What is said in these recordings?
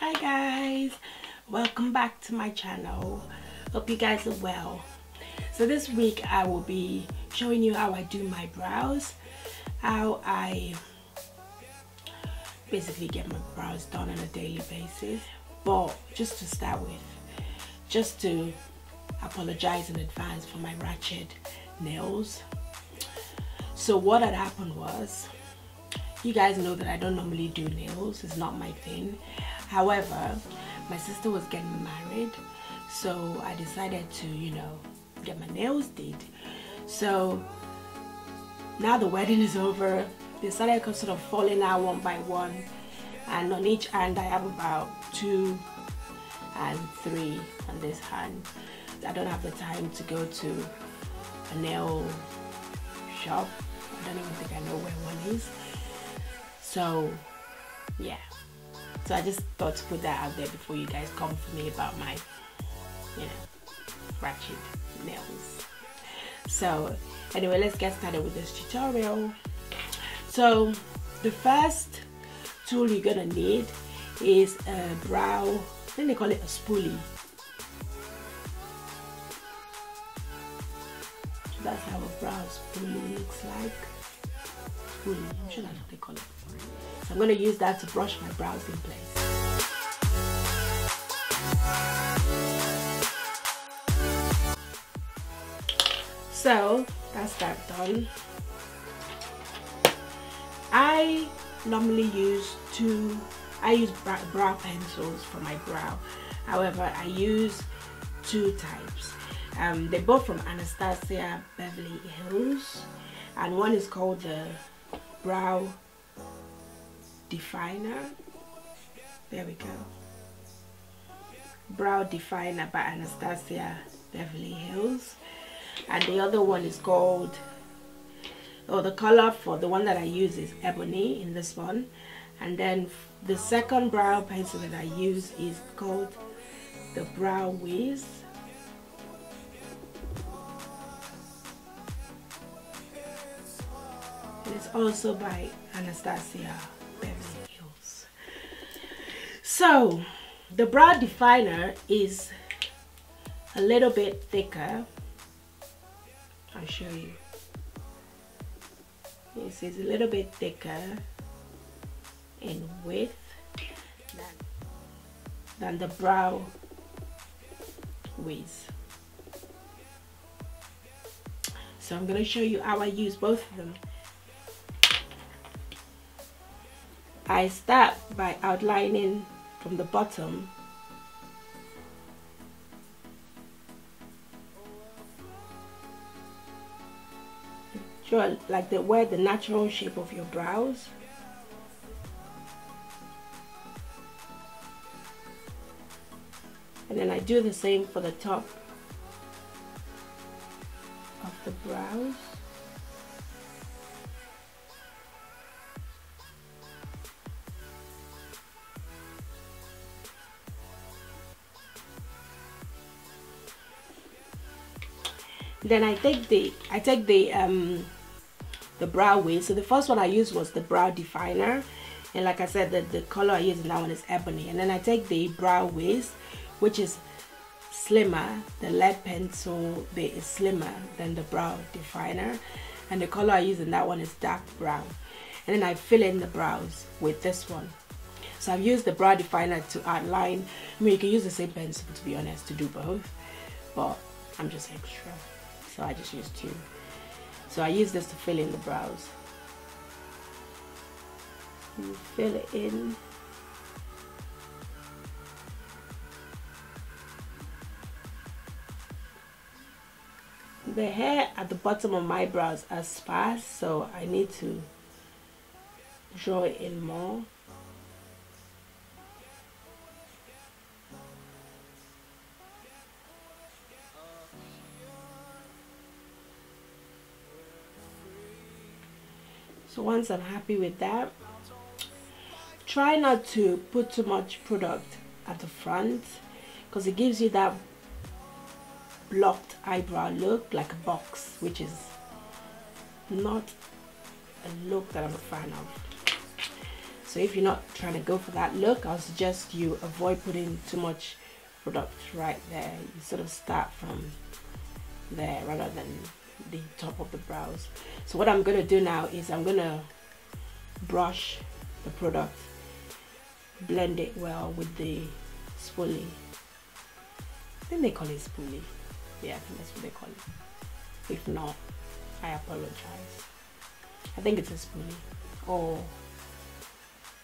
hi guys. Welcome back to my channel. Hope you guys are well. So this week I will be showing you how I do my brows how I basically get my brows done on a daily basis. But just to start with just to apologize in advance for my ratchet nails. So what had happened was you guys know that I don't normally do nails. It's not my thing however my sister was getting married so I decided to you know get my nails did. So now the wedding is over they started sort of falling out one by one and on each hand I have about two and three on this hand. I don't have the time to go to a nail shop. I don't even think I know where one is. So yeah so I just thought to put that out there before you guys come for me about my you know ratchet nails. So anyway let's get started with this tutorial. So the first tool you're gonna need is a brow I think they call it a spoolie. That's how a brow spoolie looks like. Spoolie I'm sure that's what they call it so I'm going to use that to brush my brows in place. So that's that done. I normally use two, I use brow pencils for my brow. However, I use two types. Um, they're both from Anastasia Beverly Hills and one is called the brow definer. There we go. Brow definer by Anastasia Beverly Hills. And the other one is called oh the color for the one that I use is ebony in this one. And then the second brow pencil that I use is called the brow wiz. And it's also by Anastasia so the brow definer is a little bit thicker. I'll show you. This is a little bit thicker in width than, than the brow wiz so I'm going to show you how I use both of them. I start by outlining from the bottom. Draw like the where the natural shape of your brows. And then I do the same for the top of the brows then I take the I take the um the brow wiz so the first one I used was the brow definer. And like I said the, the color I use in that one is ebony. And then I take the brow wiz which is slimmer the lead pencil bit is slimmer than the brow definer. And the color I use in that one is dark brown. And then I fill in the brows with this one. So I've used the brow definer to outline I mean you can use the same pencil to be honest to do both but I'm just extra so I just use two. So I use this to fill in the brows. You fill it in. The hair at the bottom of my brows are sparse so I need to draw it in more so once I'm happy with that try not to put too much product at the front because it gives you that blocked eyebrow look like a box which is not a look that I'm a fan of. So if you're not trying to go for that look I'll suggest you avoid putting too much product right there. You sort of start from there rather than the top of the brows. So what I'm gonna do now is I'm gonna brush the product blend it well with the spoolie. I think they call it spoolie. Yeah I think that's what they call it. If not I apologize. I think it's a spoolie. Or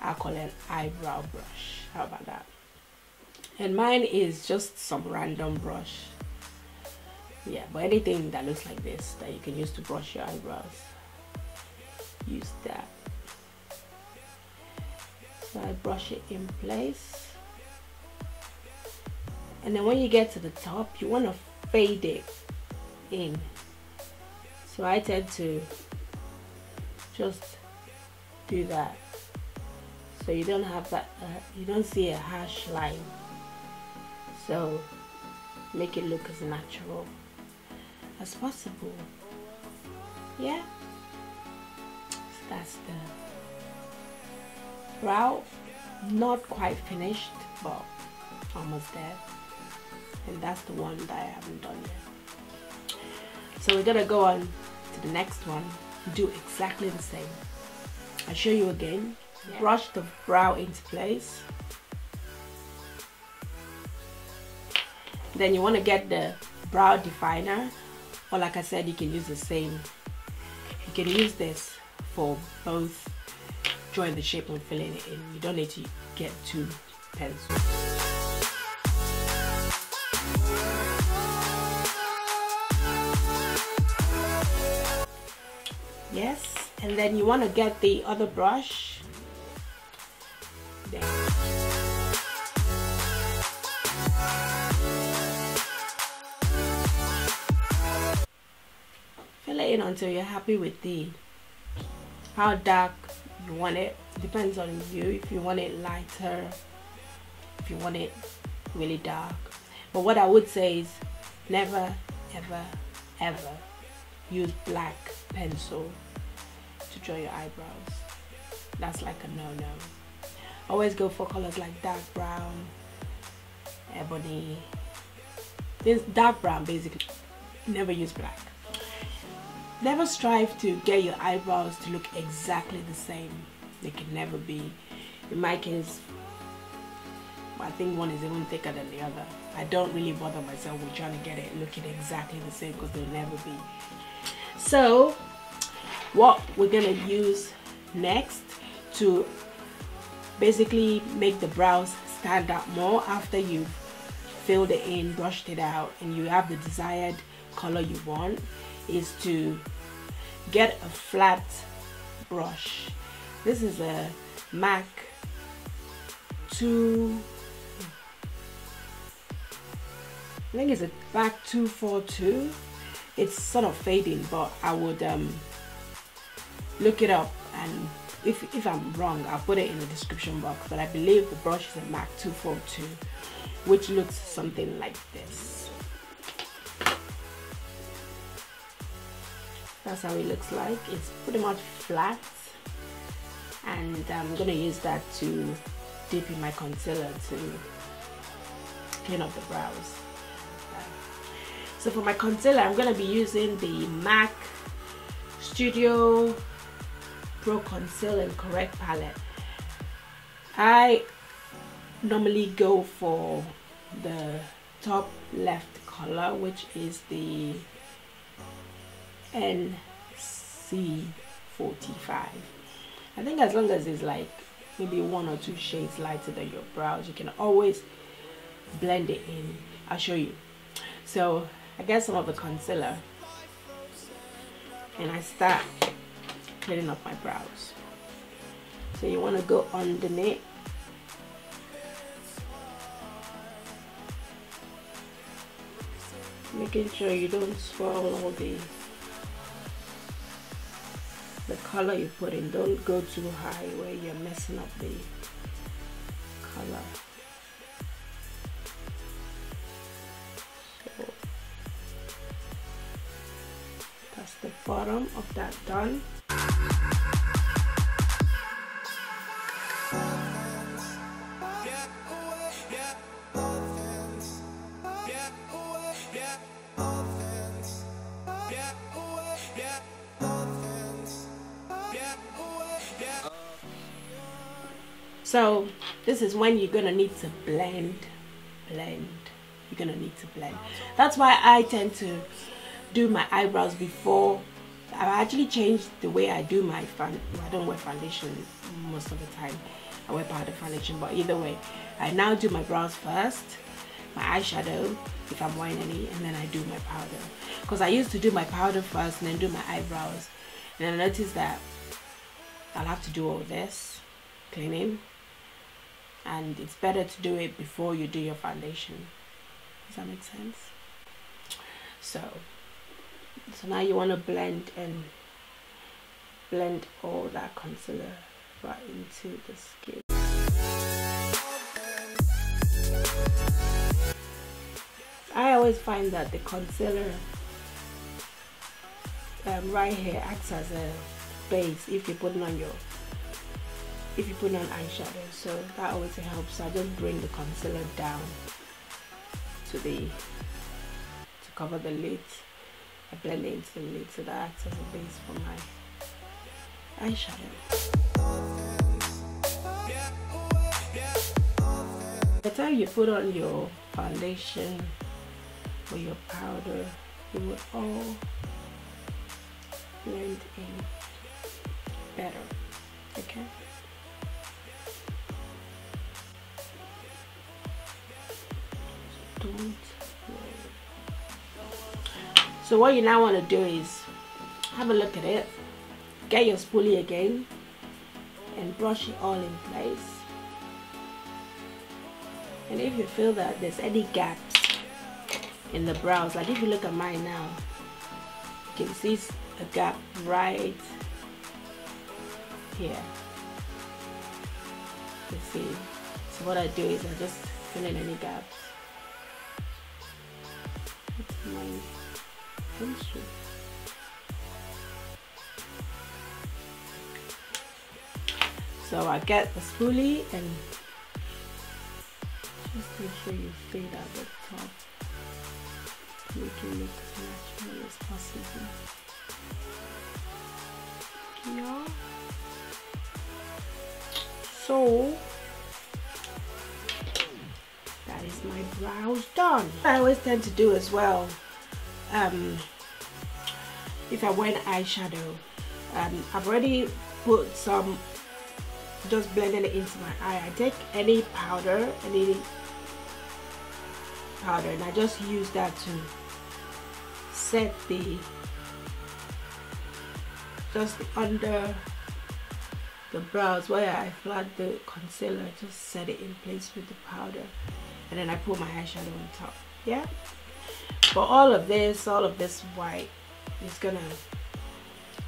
I'll call it an eyebrow brush. How about that? And mine is just some random brush yeah but anything that looks like this that you can use to brush your eyebrows use that. So I brush it in place. And then when you get to the top you want to fade it in. So I tend to just do that. So you don't have that uh, you don't see a harsh line. So make it look as natural as possible. Yeah. So that's the brow not quite finished but almost there. And that's the one that I haven't done yet. So we're gonna go on to the next one. Do exactly the same. I'll show you again. Yeah. brush the brow into place. Then you want to get the brow definer or like I said you can use the same you can use this for both drawing the shape and filling it in. You don't need to get two pencils yes and then you want to get the other brush until you're happy with the how dark you want it. depends on you. If you want it lighter if you want it really dark. But what I would say is never ever ever use black pencil to draw your eyebrows. That's like a no-no. Always go for colors like dark brown ebony. This dark brown basically. Never use black Never strive to get your eyebrows to look exactly the same. They can never be. In my case, I think one is even thicker than the other. I don't really bother myself with trying to get it looking exactly the same because they'll never be. So, what we're to use next to basically make the brows stand out more after you've filled it in, brushed it out, and you have the desired color you want is to get a flat brush. This is a MAC 2 I think it's a MAC 242 it's sort of fading but I would um, look it up and if, if I'm wrong I'll put it in the description box. But I believe the brush is a MAC 242 which looks something like this that's how it looks like. It's pretty much flat. And I'm gonna use that to dip in my concealer to clean up the brows. So for my concealer I'm gonna be using the MAC Studio Pro Conceal and Correct palette. I normally go for the top left color which is the NC45 I think as long as it's like maybe one or two shades lighter than your brows you can always blend it in. I'll show you. So I get some of the concealer and I start cleaning up my brows. So you want to go underneath? Making sure you don't swirl all the the color you put in don't go too high where you're messing up the color. So that's the bottom of that done so this is when you're gonna need to blend blend. You're gonna need to blend. That's why I tend to do my eyebrows before. I've actually changed the way I do my fun I don't wear foundation most of the time. I wear powder foundation but either way I now do my brows first my eyeshadow if I'm wearing any and then I do my powder. Because I used to do my powder first and then do my eyebrows. And I noticed that I'll have to do all this cleaning and it's better to do it before you do your foundation. Does that make sense? So so now you want to blend and blend all that concealer right into the skin. I always find that the concealer um, right here acts as a base if you put it on your if you put on eyeshadow. So that always helps. I just bring the concealer down to the to cover the lid I blend it into the lid so that acts as a base for my eyeshadow. The time you put on your foundation or your powder it will all blend in better okay so what you now want to do is have a look at it get your spoolie again and brush it all in place. And if you feel that there's any gaps in the brows like if you look at mine now you can see a gap right here. You see? So what I do is I just fill in any gaps so I get the spoolie and just make sure you fade at the top. To make it look as natural as possible. Yeah. So brows done. I always tend to do as well um, if I wear eyeshadow. Um, I've already put some just blending it into my eye. I take any powder any powder and I just use that to set the just under the brows where I flat the concealer just set it in place with the powder and then I put my eyeshadow on top. Yeah. But all of this all of this white is gonna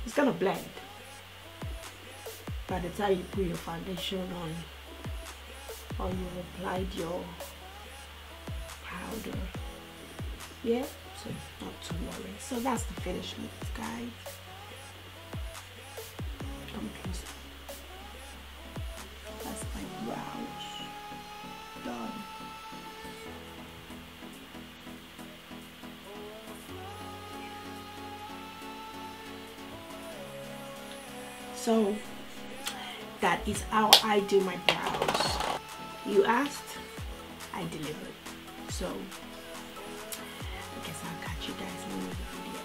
it's gonna blend. By the time you put your foundation on or you applied your powder. Yeah so not to worry. So that's the finished look guys I do my brows. You asked I delivered. So I guess I'll catch you guys in another video.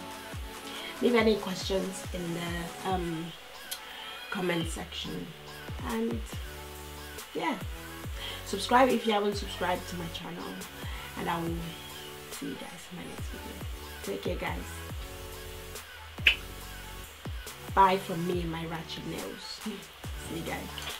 Leave any questions in the um, comment section. And yeah. Subscribe if you haven't subscribed to my channel. And I will see you guys in my next video. Take care guys. Bye from me and my ratchet nails. See you guys